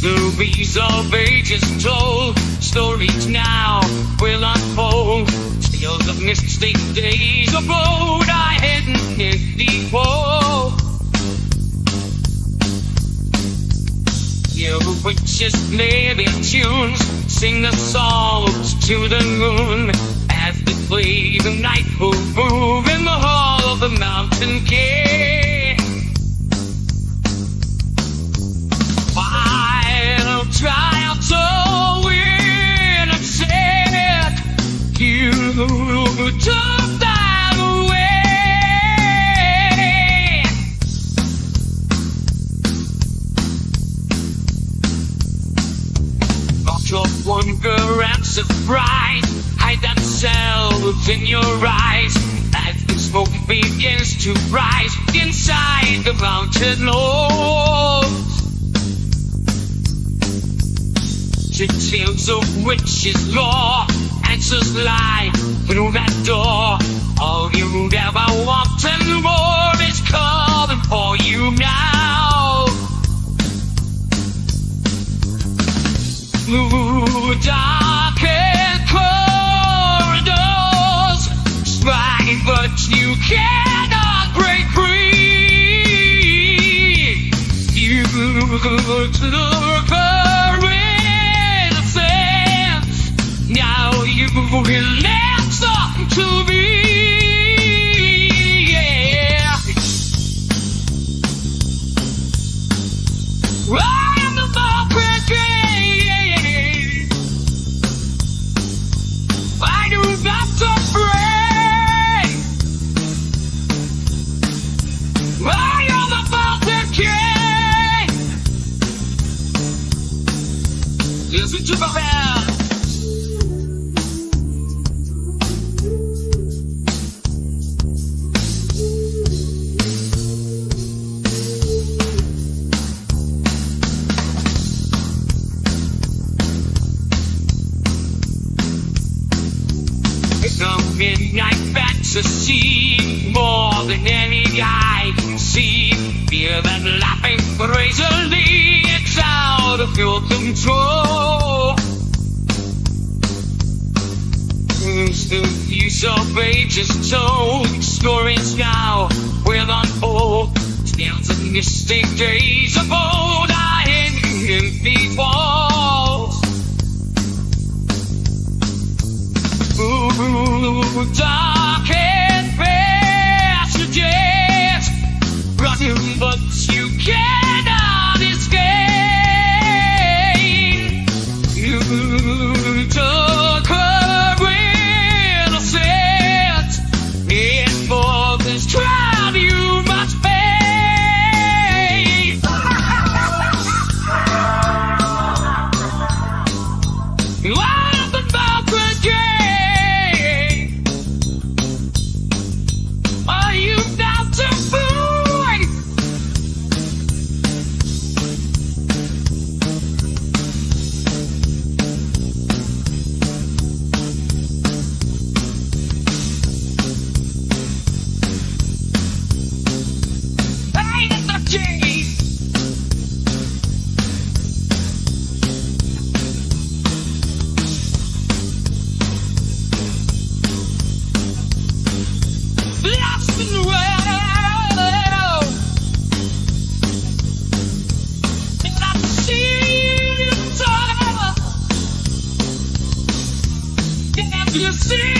Stories of ages told, stories now will unfold. Tales of mystic days of old, I hadn't deep wall. Your witches play their tunes, sing the songs to the moon as they play the night wonder and surprise hide themselves in your eyes as the smoke begins to rise inside the mountain lords. To tales of witches' law, answers lie through that door. All you'd ever want and more is coming for you now. Through dark you cannot break free. You look for To. The midnight fantasy, more than any eye can see. That laughing crazily, it's out of your control. Use of ages told, stories now will unfold. Tales of mystic days of old, you see?